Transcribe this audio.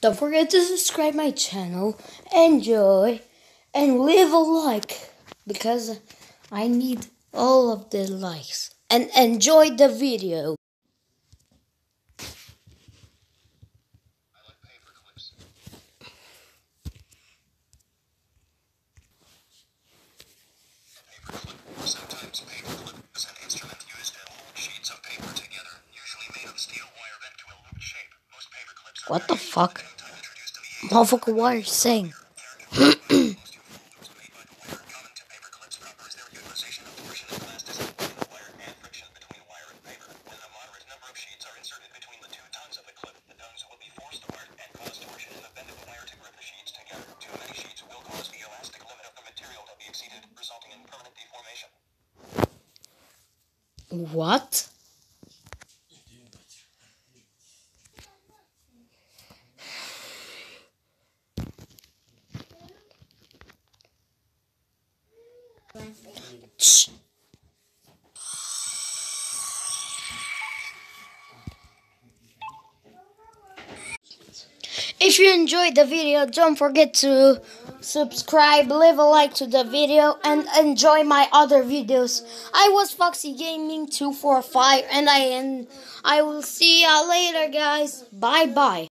Don't forget to subscribe my channel, enjoy, and leave a like because I need all of the likes. And enjoy the video. What the fuck? time introduced to the age Motherfucker, what are you saying? Most If you enjoyed the video, don't forget to subscribe, leave a like to the video, and enjoy my other videos. I was Foxy Gaming 245, and I and I will see you later, guys. Bye bye.